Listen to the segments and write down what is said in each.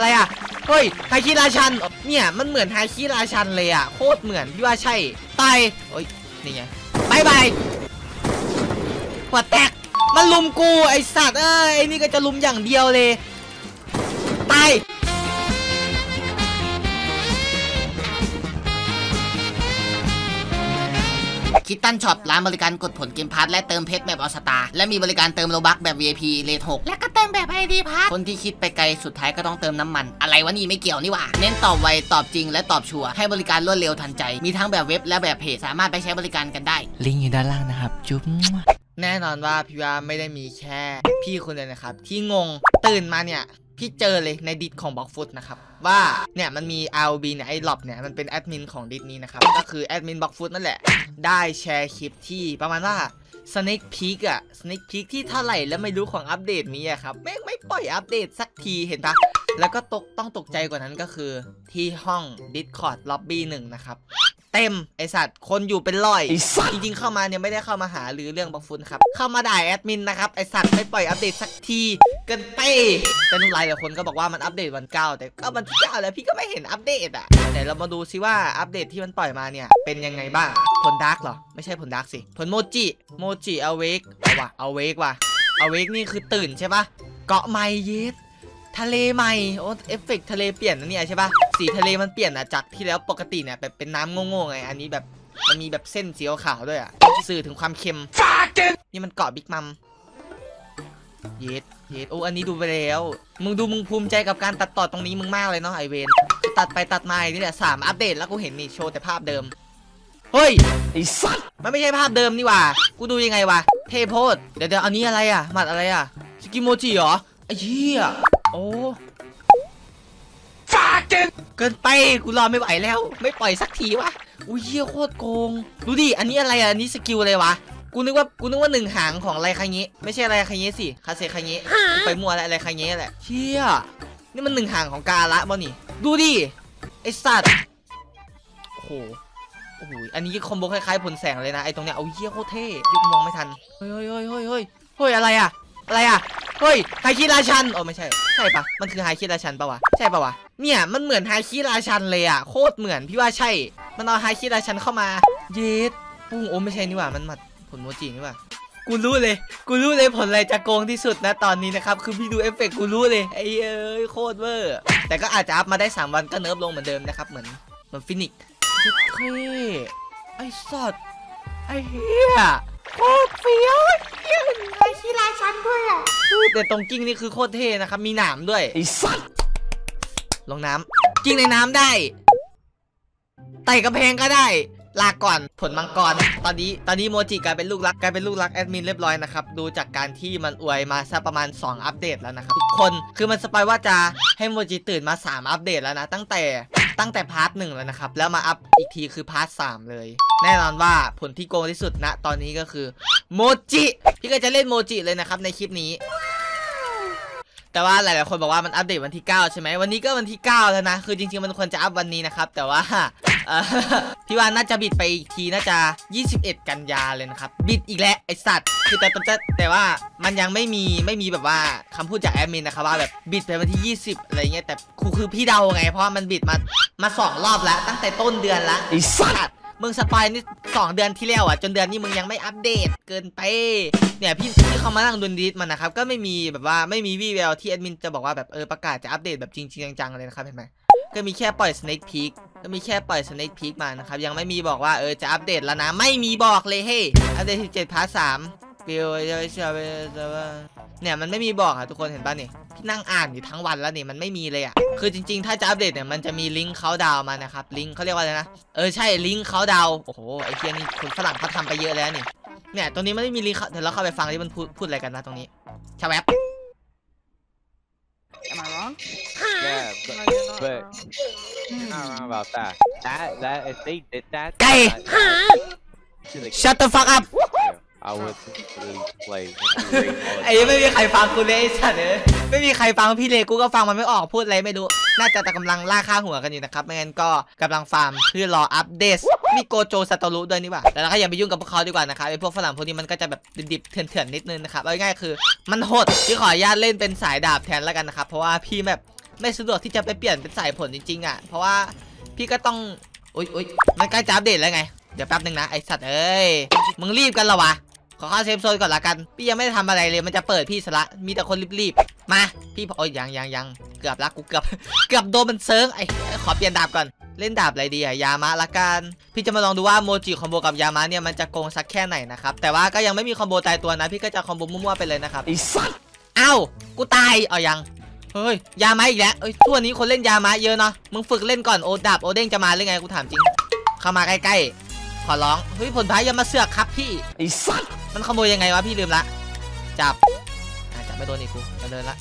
อะไรอะเฮ้ยฮาคิราชันเนี่ยมันเหมือนฮาคิราชันเลยอะโคตรเหมือนพี่ว่าใช่ตายโอ้ยนี่ไง bye bye หัวแตกมันลุมกูไอสัตว์เอ้ยไอนี่ก็จะลุมอย่างเดียวเลยตาย คิดตัน shop ร้านบริการกดผล game pass และเติมเพชรแบบ All Star และมีบริการเติม Robux แบบ VIP rate 6และก็เติมแบบ ID pass คนที่คิดไปไกลสุดท้ายก็ต้องเติมน้ำมัน อะไรวะนี่ไม่เกี่ยวนี่หว่าเน้นตอบไวตอบจริงและตอบชัวร์ให้บริการรวดเร็วทันใจ มีทั้งแบบเว็บและแบบเพจสามารถไปใช้บริการกันได้ ลิงก์อยู่ด้านล่างนะครับ จุ๊บแน่นอนว่าพี่ว่าไม่ได้มีแค่พี่คนเดียวนะครับ ที่งงตื่นมาเนี่ย พี่เจอเลยในดิสของ Blox Fruits นะครับ ว่าเนี่ยมันมี RB เนี่ยไอ้หลอบเนี่ยมันเป็นแอดมินของดิสนี้นะครับ ก็คือแอดมิน Blox Fruits นั่นแหละ ได้แชร์คลิปที่ประมาณว่า sneak peek อะ Snake Peak ที่เท่าไหร่แล้วไม่รู้ของอัปเดตนี้อะครับแม่งไม่ปล่อยอัปเดตสักทีเห็นปะแล้วก็ตกต้องตกใจกว่านั้นก็คือที่ห้อง Discord Lobby 1 นะครับ เต็มไอสัตว์คนอยู่เป็นร้อยจริงๆเข้ามาเนี่ยไม่ได้เข้ามาหาหรือเรื่องบัฟฟุนครับเข้ามาด่าแอดมินนะครับไอสัตว์ไม่ปล่อยอัปเดตสักทีเกินไปแต่นุ่หลายหลายคนก็บอกว่ามันอัปเดตวันเก้าแต่ก็วันที่เก้าแล้วพี่ก็ไม่เห็นอัปเดตอะแต่เรามาดูซิว่าอัปเดตที่มันปล่อยมาเนี่ยเป็นยังไงบ้างผล dark เหรอไม่ใช่ผล dark สิผลโมจิโมจิ awake เอาว่ะ awake ว่ะ awake นี่คือตื่นใช่ปะเกาะไมyes ทะเลใหม่โอ้เอฟเฟกต์ทะเลเปลี่ยนนะเนี่ยใช่ปะสีทะเลมันเปลี่ยนอะจากที่แล้วปกติเนี่ยแบบเป็นน้ำโง่ๆไงอันนี้แบบมันมีแบบเส้นสีขาวๆด้วยอะสื่อถึงความเค็มนี่มันเกาะ Big Mom yes yes โอ้อันนี้ดูไปแล้ว มึงดูมึงภูมิใจกับการตัดต่อตรงนี้มึงมากเลยเนาะไอเวนตัดไปตัดมานี่แหละสามอัปเดตแล้วกูเห็นนี่โชว์แต่ภาพเดิมเฮ้ยไอ้สัตว์มันไม่ใช่ภาพเดิมนี่หว่า กูดูยังไงวะเทโพดเดี๋ยวเดี๋ยวอันนี้อะไรอะหมัดอะไรอะสกิลโมจิเหรอไอ้เหี้ย โอ้เกินไปกูรอไม่ไหวแล้ว ไม่ปล่อยสักทีวะอุ้ยเหี้ยโคตรโกง ดูดิ อันนี้อะไรอะอันนี้สกิลอะไรวะ กูนึกว่า กูนึกว่าหนึ่งหางของอะไรคาเงะไม่ใช่อะไรคาเงะสิ คาเซคาเงะกูไปมั่วอะไรอะไรคาเงะแหละเชี่ยนี่มันหนึ่งหางของกาอาระปะนี่ ดูดิ ไอสัตว์ โอ้โห โอ้โห อันนี้คอมโบคล้ายๆผลแสงเลยนะ ไอตรงเนี้ย เอาเหี้ยโคตรเท่กูมองไม่ทัน เฮ้ยเฮ้ยเฮ้ยเฮ้ยเฮ้ยเฮ้ยอะไรอะอะไรอะ เฮ้ยฮาคิราชันโอ้ไม่ใช่ ใช่ปะมันคือฮาคิราชันปะวะ ใช่ปะวะ เนี่ยมันเหมือนฮาคิราชันเลยอะโคตรเหมือนพี่ว่าใช่ มันเอาฮาคิราชันเข้ามา เย็ดปุ้งโอ้ไม่ใช่นี่หว่า มันหมัดผลโมจินี่หว่ากูรู้เลย กูรู้เลยผลอะไรจะโกงที่สุดนะตอนนี้นะครับ คือพี่ดูเอฟเฟกต์กูรู้เลย ไอ้เอ้ยโคตรเวอร์ แต่ก็อาจจะอัพมาได้ 3 วันก็ nerf ลงเหมือนเดิมนะครับ เหมือนเหมือน phoenix เท่ไอ้สัตว์ไอ้เหี้ย โคตรเฟี้ยวเหี้ยฮาคิราชันด้วยอะแต่ตรงกลิ้งนี่คือโคตรเท่นะครับ มีหนามด้วยไอ้สัตว์ลงน้ำกลิ้งในน้ำได้ไต่กำแพงก็ได้ ลาก่อนผลมังกร ตอนนี้ตอนนี้โมจิกลายเป็นลูกรักกลายเป็นลูกรักแอดมินเรียบร้อยนะครับ ดูจากการที่มันอวยมาสักประมาณ 2 อัปเดตแล้วนะครับทุกคนคือมันสปอยว่าจะให้โมจิตื่นมา 3 อัปเดตแล้วนะ ตั้งแต่ ตั้งแต่ part หนึ่งแล้วนะครับ แล้วมาอัพอีกทีคือ part สามเลย แน่นอนว่าผลที่โกงที่สุดณตอนนี้ก็คือโมจิพี่ก็จะเล่นโมจิเลยนะครับในคลิปนี้ แต่ว่าหลาย ๆ คนบอกว่ามันอัปเดตวันที่ 9 ใช่ไหมวันนี้ก็วันที่ 9 แล้วนะ คือจริง ๆ มันควรจะอัพวันนี้นะครับ แต่ว่า พี่ว่าน่าจะบิดไปอีกทีน่าจะ 21 กันยาเลยนะครับ บิดอีกแล้วไอสัตว์คือแต่แต่แต่ว่ามันยังไม่มีไม่มีแบบว่าคำพูดจากแอดมินนะครับว่าแบบบิดไปวันที่ 20 อะไรเงี้ยแต่ครูคือพี่เดาไง เพราะว่ามันบิดมามาสองรอบแล้ว ตั้งแต่ต้นเดือนละไอ้สัตว์มึงสปอยนี่สองเดือนที่แล้วอะจนเดือนนี้มึงยังไม่อัปเดตเกินไปเนี่ยพี่ที่เขามานั่งดูดิสมันนะครับก็ไม่มีแบบว่าไม่มีวี่แววที่แอดมินจะบอกว่าแบบเออประกาศจะอัปเดตแบบจริงๆจังๆเลยนะครับเห็นไหมก็มีแค่ปล่อย Snake Peak ก็มีแค่ปล่อย Snake Peak มานะครับ ยังไม่มีบอกว่าเออจะอัปเดตแล้วนะ ไม่มีบอกเลยเฮ้ยอัปเดต 17 part 3ฟิลเนี่ยมันไม่มีบอกอะทุกคนเห็นป่ะนี่พี่นั่งอ่านอยู่ทั้งวันแล้วนี่มันไม่มีเลยอะคือจริง ๆ ถ้าจะอัปเดตเนี่ยมันจะมีลิงก์เขาดาวมานะครับลิงก์เขาเรียกว่าอะไรนะเออใช่ลิงก์เขาดาวน์โอ้โหไอเทียนี่คนฝรั่งเขาทำไปเยอะแล้วนี่เนี่ยตรงนี้มันไม่มีลิงก์เขาเดี๋ยวเราเข้าไปฟังที่มันพูดพูดอะไรกันนะตรงนี้ชาแวบ Am I wrong? Yeah, but, No, you're not but wrong. I don't know about that. That that if they did that, Gay. I- to the shut the fuck up I would really play. really ไอ้ไม่มีใครฟังกูเลยไอ้สัตว์เอ้ยไม่มีใครฟังพี่เลยกูก็ฟังมันไม่ออกพูดอะไรไม่รู้ น่าจะแต่กำลังล่าค่าหัวกันอยู่นะครับไม่งั้นก็กำลังฟาร์มเพื่อรออัปเดตมีโกโจซาโตรุด้วยนี่หว่าแต่เราก็อย่าไปยุ่งกับพวกเขาดีกว่านะครับไอ้พวกฝรั่งพวกนี้มันก็จะแบบดิบๆเถื่อนๆนิดนึงนะครับเอาง่ายๆคือ มันโหดที่ขออนุญาตเล่นเป็นสายดาบแทนแล้วกันนะครับเพราะว่าพี่แบบไม่สะดวกที่จะไปเปลี่ยนเป็นสายผลจริงๆอะเพราะว่าพี่ก็ต้องอุ้ยอุ้ยมันใกล้จะอัปเดตแล้วไงเดี๋ยวแป๊บนึงนะไอสัตว์เอ้ยมึงรีบกันเหรอวะ ขอเข้า safe zone ก่อนละกัน พี่ยังไม่ได้ทำอะไรเลย มันจะเปิด PVP ซะละ มีแต่คนรีบๆ มา พี่โอ้ยยังยังยังเกือบละกูเกือบ เกือบโดนมันเซิร์งไอขอเปลี่ยนดาบก่อน เล่นดาบอะไรดีอะยามะละกัน พี่จะมาลองดูว่าโมจิคอมโบกับยามะเนี่ยมันจะโกงสักแค่ไหนนะครับ แต่ว่าก็ยังไม่มีคอมโบตายตัวนะ พี่ก็จะคอมโบมั่วๆไปเลยนะครับไอ้สัตว์เอ้า กูตายเอายัง เฮ้ย ยามะอีกแล้วเอ้ยช่วงนี้คนเล่นยามะเยอะเนาะ มึงฝึกเล่นก่อนโอดาบโอเด้งจะมาหรือไงกูถามจริง เข้ามาใกล้ๆข อร้องเฮ้ยผลท้ายอย่ามาเสือกครับพี่ไอ้สัตว์มันขโมยยังไงวะพี่ลืมละจับอาจับไม่โดนอีกกูจะเดินละ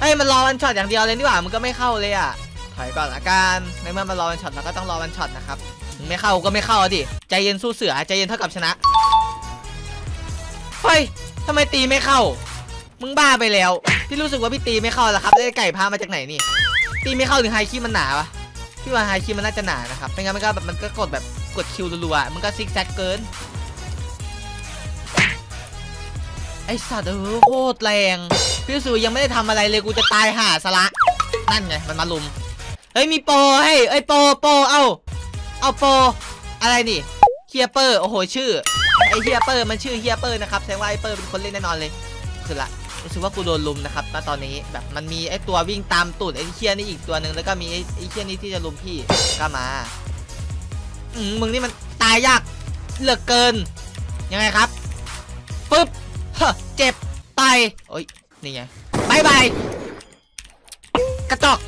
เฮ้ยมันรอ one shot อย่างเดียวเลยนี่หว่ามันก็ไม่เข้าเลยอะถอยก่อนละกันในเมื่อมันรอ one shot เราก็ต้องรอ one shot นะครับมึงไม่เข้าก็ไม่เข้าอะดิใจเย็นสู้เสือใจเย็นเท่ากับชนะเฮ้ยทำไมตีไม่เข้า มึงบ้าไปแล้วพี่รู้สึกว่าพี่ตีไม่เข้าแล้วครับได้ไก่พามาจากไหนนี่ตีไม่เข้าหรือไฮคีมันหนาวะพี่ว่าไฮคีมันน่าจะหนานะครับไม่งั้นมันก็แบบมันก็กดแบบ กดคิวรัวๆมันก็ซิกแซกเกิน ไอสัตว์เออโคตรแรง พี่สึกว่ายังไม่ได้ทำอะไรเลยกูจะตายห่าสละ นั่นไงมันมาลุม เฮ้ยมีโปรเฮ้ยเอ้ยโปโปเอ้า เอาโป อะไรนี่เฮียเปอร์โอ้โหชื่อไอเฮียเปอร์มันชื่อเฮียเปอร์นะครับแสดงว่าไอเปอร์เป็นคนเล่นแน่นอนเลยคือละรู้สึกว่ากูโดนลุมนะครับณตอนนี้แบบมันมีไอตัววิ่งตามตูดไอเฮียนี่อีกตัวหนึ่งแล้วก็มีไอเฮียนี่ที่จะลุมพี่ก็มา มึงนี่มันตายยากเหลือเกิน ยังไงครับปึ๊บเจ็บตายโอ้ยนี่ไง bye bye กระจอก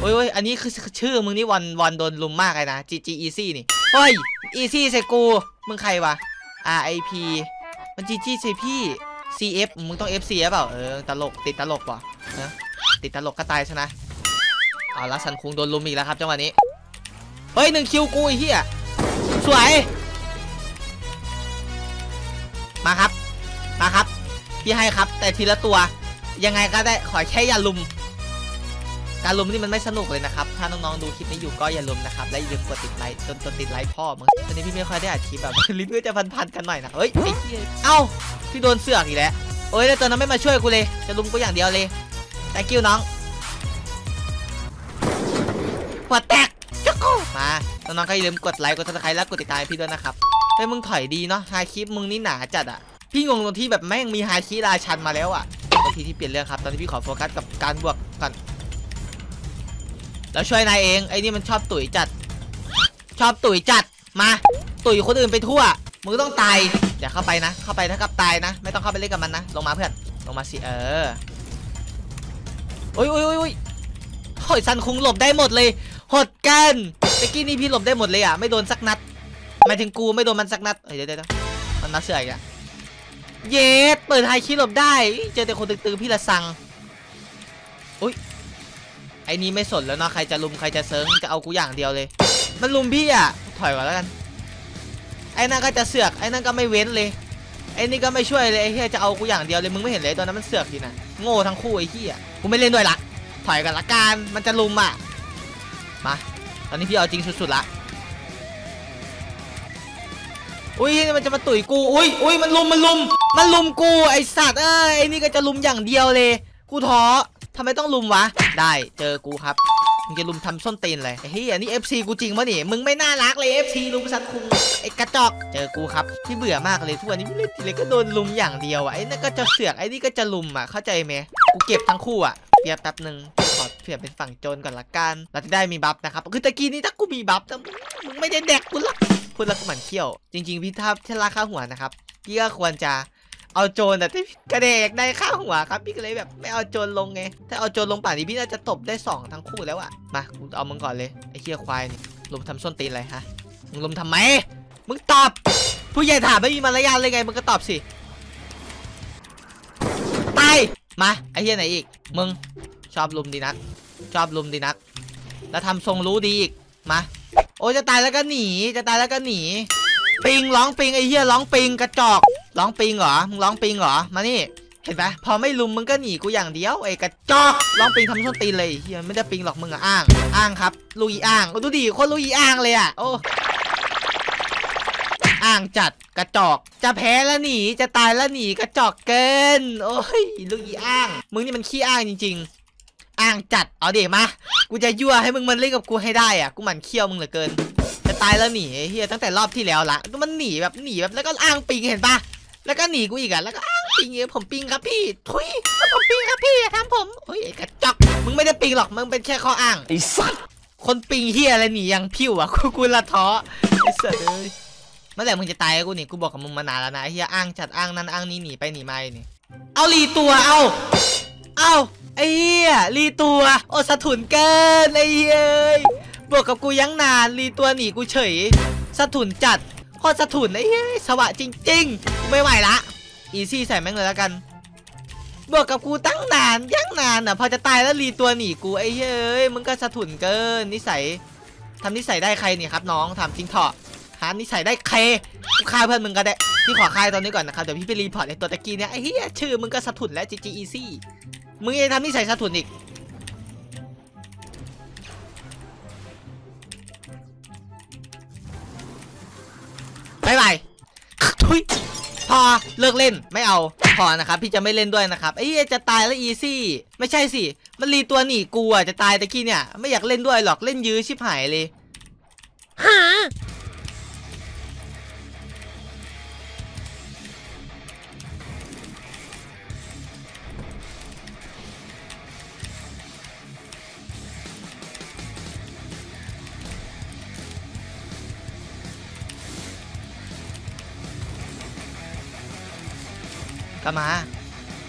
โอ้ยโอ้ยอันนี้คือชื่อมึงนี่วันวันโดนลุมมากเลยนะ GG Easy นี่เฮ้ย Easy ใส่กู มึงใครวะ RIP มัน GG ใส่พี่ CF มึงต้อง FC หรือเปล่า เออ ตลก ติดตลกป่ะติดตลกก็ตายชนะ เอาละสันคุงโดนลุมอีกแล้วครับจังหวะนี้ เฮ้ยหนึ่งคิวกูไอ้เหี้ยสวย มาครับ มาครับ พี่ให้ครับ แต่ทีละตัว ยังไงก็ได้ขอแค่อย่ารุม การรุมนี่มันไม่สนุกเลยนะครับ ถ้าน้องๆดูคลิปนี้อยู่ก็อย่ารุมนะครับ และอย่าลืมกดติดไลค์จนจนติดไลค์พ่อมึงตอนนี้พี่ไม่ค่อยได้อัดคลิปแบบลิ้นก็จะพันๆกันหน่อยนะเฮ้ยไอ้เหี้ยเอ้าพี่โดนเสือกอีกแล้วโอ้ยแล้วตัวนั้นไม่มาช่วยกูเลย จะรุมกูอย่างเดียวเลย thank you น้องหัวแตก น้องๆก็อย่าลืมกดไลค์กด subscribe และกดติดตามพี่ด้วยนะครับเฮ้ยมึงถอยดีเนาะฮาคลิปมึงนี่หนาจัดอะพี่งงตรงที่แบบแม่งมีฮาคิราชันมาแล้วอะบางทีที่เปลี่ยนเรื่องครับ ตอนนี้พี่ขอโฟกัสกับการบวกก่อนแล้วช่วยนายเองไอ้นี่มันชอบตุ๋ยจัด ชอบตุ๋ยจัดมา ตุ๋ยคนอื่นไปทั่วมึงต้องตายอย่าเข้าไปนะ เข้าไปถ้ากับตายนะ ไม่ต้องเข้าไปเล่นกับมันนะลงมาเพื่อนลงมาสิเออโอ้ยโอ้ยโอ้ยโอ้ยโอ้ยซันคุงหลบได้หมดเลย หดกันเมื่อกี้นี่พี่หลบได้หมดเลยอะ ไม่โดนสักนัดหมายถึงกูไม่โดนมันสักนัดเอ้ยเดี๋ยวเดี๋ยวมันมาเสืออีกอะเย็ดเปิดไฮคิดหลบได้ เจอแต่คนตึงๆพี่ละสังอุ้ยไอ้นี่ไม่สนแล้วเนาะใครจะลุมใครจะเซิร์งจะเอากูอย่างเดียวเลย มันลุมพี่อะถอยก่อนแล้วกัน ไอ้นั่นก็จะเสือกไอ้นั่นก็ไม่เว้นเลยไอ้นี่ก็ไม่ช่วยเลยไอ้เฮียจะเอากูอย่างเดียวเลยมึงไม่เห็นเลยตอนนั้นมันเสือกดีนะโง่ทั้งคู่ไอ้เฮียกูไม่เล่นด้วยละถอยกันละกันมันจะลุมอะ มา ตอนนี้พี่เอาจริงสุดๆละ อุ้ยมันจะมาตุ๋ยกู อุ้ยอุ้ยมันลุมมันลุม มันลุมกูไอสัตว์เอ้ยไอนี่ก็จะลุมอย่างเดียวเลย กูท้อทำไมต้องลุมวะ ได้เจอกูครับ มึงจะลุมทำส้นตีนเลยไอ้เฮียนี่ FC กูจริงปะนี่ มึงไม่น่ารักเลย FC ลุมสัตว์คุงไอ้กระจอก เจอกูครับ ที่เบื่อมากเลยทุกวันนี้พี่เล่นทีไรก็โดนลุมอย่างเดียวอะ ไอ้นั่นก็จะเสือก ไอ้นี่ก็จะลุมอะ เข้าใจไหมกูเก็บทั้งคู่อะ เดี๋ยวแป๊บหนึ่งขอเปลี่ยนเป็นฝั่งโจรก่อนละกัน เราจะได้มีบัฟนะครับคือตะกี้นี้ถ้ากูมีบัฟแต่มึงไม่ได้แดกกูหรอกพูดแล้วก็หมันเขี้ยว จริง ๆ พี่ถ้าถ้าราคาหัวนะครับพี่ก็ควรจะเอาโจรแต่ที่กระเดกได้ค่าหัวครับพี่ก็เลยแบบไม่เอาโจรลงไงถ้าเอาโจรลงป่านนี้พี่น่าจะตบได้สองทั้งคู่แล้วอะมากูเอามึงก่อนเลยไอ้เหี้ยควายนี่ลุมทำส้นตีนอะไรฮะมึงลุมทำไมมึงตอบ ผู้ใหญ่ถามไม่มีมารยาทเลยไงมึงก็ตอบสิ มาไอ้เหี้ยไหนอีก มึงชอบลุมดีนัก ชอบลุมดีนัก แล้วทำทรงรู้ดีอีก มา โอ้จะตายแล้วก็หนี จะตายแล้วก็หนี ปิงร้องปิงไอ้เหี้ยร้องปิงกระจอก ร้องปิงเหรอ มึงร้องปิงเหรอ มานี่ เห็นปะพอไม่ลุมมึงก็หนีกูอย่างเดียวไอ้กระจอก ร้องปิงทำส้นตีนเลยเฮียไม่ได้ปิงหรอกมึงอะอ้าง อ้างครับลุยอ้างโอ้ดูดิคนลุยอ้างเลยอะโอ้ อ้างจัดกระจอก จะแพ้แล้วหนีจะตายแล้วหนีกระจอกเกิน โอ้ยลุยอ้าง มึงนี่มันขี้อ้างจริง ๆ อ้างจัดเอาดิมา กูจะยั่วให้มึงมันเล่นกับกูให้ได้อะ กูหมั่นเคี้ยวมึงเหลือเกิน จะตายแล้วหนีไอ้เฮียตั้งแต่รอบที่แล้วละก็มันหนีแบบหนีแบบแล้วก็อ้างปิงเห็นปะแล้วก็หนีกูอีกอะแล้วก็อ้างปิงเงี้ยผมปิงครับพี่ทุยผมปิงครับพี่อย่าทำผมเฮ้ยไอ้กระจอกมึงไม่ได้ปิงหรอกมึงเป็นแค่ข้ออ้างไอ้สัตว์คนปิงเฮียอะไรหนียังพิวอะกูกูละท้อไอ้สัสเลย เมื่อไหร่มึงจะตายกูนี่กูบอกกับมึงมานานแล้วนะไอ้เฮียอ้างจัดอ้างนั้นอ้างนี้หนีไปหนีมาไอ้นี่เอารีตัวเอาเอาไอ้เฮียรีตัวโอสะถุนเกินไอ้เฮียเอ้ยบวกกับกูยังนานรีตัวหนีกูเฉยสะถุนจัดโคตรสะถุนไอ้เฮียสวะจริงๆไม่ไหวละอีซี่ใส่แม่งเลยแล้วกันบวกกับกูตั้งนานยังนานอะพอจะตายแล้วรีตัวหนีกูไอ้เฮ้ยมึงก็สะทุนเกินนิสัยทำนิสัยได้ใครเนี่ยครับน้องถามจริงเถอะ หานิสัยได้ใครกูฆ่าเพื่อนมึงก็ได้พี่ขอฆ่าตอนนี้ก่อนนะครับเดี๋ยวพี่ไป report ไอ้ตัวตะกี้เนี่ยไอ้เหี้ยชื่อมึงก็สถุนและ GG easy มึงยังทำนิสัยสถุนอีกบายบายทุยพอเลิกเล่นไม่เอาพอนะครับพี่จะไม่เล่นด้วยนะครับไอ้เหี้ยจะตายแล้ว easyไม่ใช่สิมันรีตัวหนีกูอะจะตายตะกี้เนี่ย ไม่อยากเล่นด้วยหรอกเล่นยื้อชิบหายเลยกลั บมา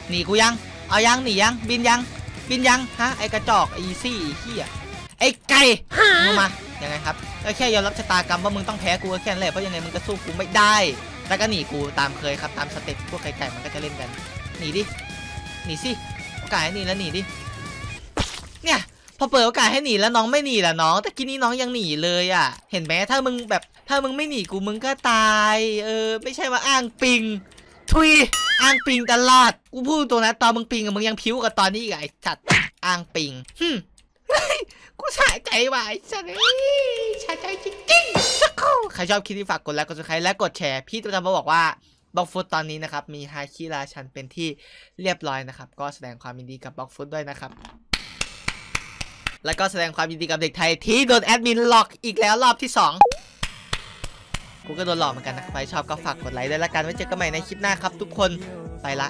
หนีกูยัง เอายังหนียัง บินยัง บินยัง ฮะ ไอ้กระจอกไอ้ easy ไอ้เหี้ยไอ้ไก่มึงมา ยังไงครับ ก็แค่ยอมรับชะตากรรมว่ามึงต้องแพ้กูก็แค่นั้นแหละ เพราะยังไงมึงก็สู้กูไม่ได้ แล้วก็หนีกูตามเคยครับ ตามสเต็ปพวกไก่ๆมันก็จะเล่นกัน หนีดิ หนีสิ โอกาสให้หนีแล้วหนีดิ เนี่ยพอเปิดโอกาสให้หนีแล้วน้องไม่หนีล่ะน้อง แต่กี้นี้น้องยังหนีเลยอะ เห็นไหมถ้ามึงแบบ ถ้ามึงไม่หนีกูมึงก็ตาย เออ ไม่ใช่มาอ้าง ping ทุยอ้าง ping ตลอด กูพูดตรงนะตอนมึง ping กับมึงยังพิ้วกับตอนนี้อีกไอ้จัดอ้าง ping ฮึกูสะใจว่ะไอ้สัสเอ้ยสะใจจริงๆสักครู่ใครชอบคลิปนี้ฝากกดไลค์กด subscribe และกดแชร์ พี่จะมาบอกว่า Blox Fruits ตอนนี้นะครับ มีฮาคิราชันเป็นที่เรียบร้อยนะครับ ก็แสดงความยินดีกับ Blox Fruits ด้วยนะครับ แล้วก็แสดงความยินดีกับเด็กไทยที่โดนแอดมินหลอกอีกแล้วรอบที่ 2 กูก็โดนหลอกเหมือนกันนะใครชอบก็ฝากกดไลค์ด้วยละกันไว้เจอกันใหม่ในคลิปหน้าครับทุกคนไปละ